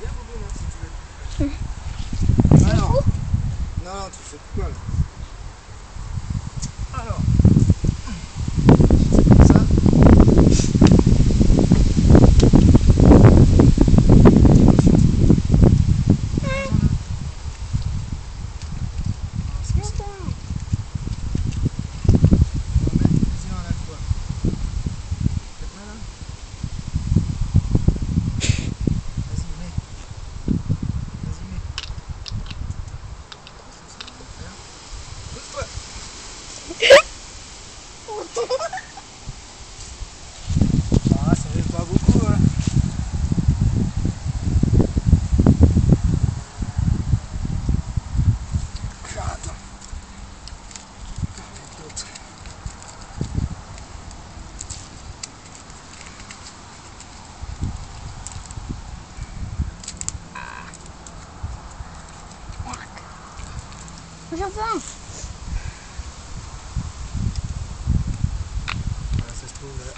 Viens, Boubou, si tu veux. Alors. Non, non, tu fais quoi, là? Ah, ça fait pas beaucoup, hein. Ah, attends. Ah, l'autre. J'en veux un. Voilà, ça se trouve là,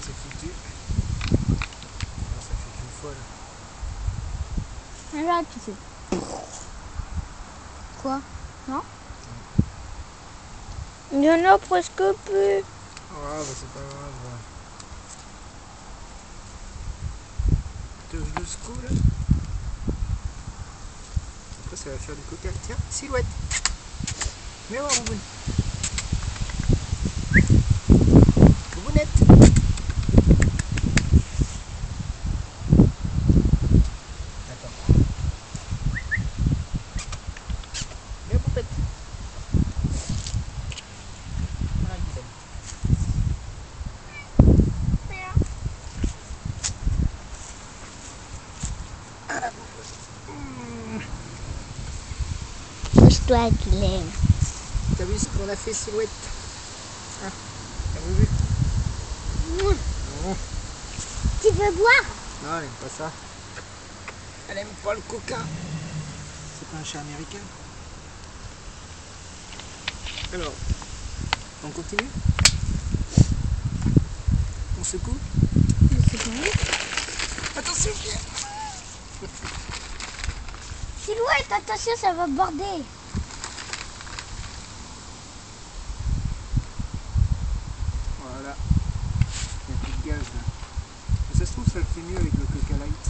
c'est foutu. Alors, ça fait qu'une fois là. Là, tu sais. Quoi? Non? Il y en a presque plus. Ah, bah c'est pas grave. ouais. Tu veux là Après, ça va faire du coca. Tiens, silhouette. Mais voir, Bouboune. Boubounette. Attends. Viens, Poupette. Voilà, Guylaine. Pousse-toi, Guylaine. T'as vu ce qu'on a fait silhouette Hein T'as vu Tu veux boire? Non, elle aime pas ça. Elle aime pas le coca. C'est pas un chat américain? Alors, on continue? On secoue? Attention Silhouette, attention, ça va border. Voilà. Il n'y a plus de gaz là. Mais ça se trouve, ça le fait mieux avec le coca light.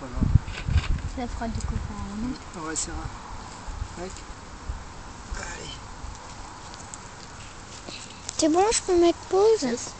Pas grave. Ça fera du coca main. On va essayer. Mec. Allez. C'est bon, je peux mettre pause Yes.